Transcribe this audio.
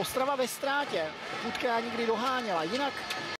Ostrava ve ztrátě. Putka nikdy doháněla. Jinak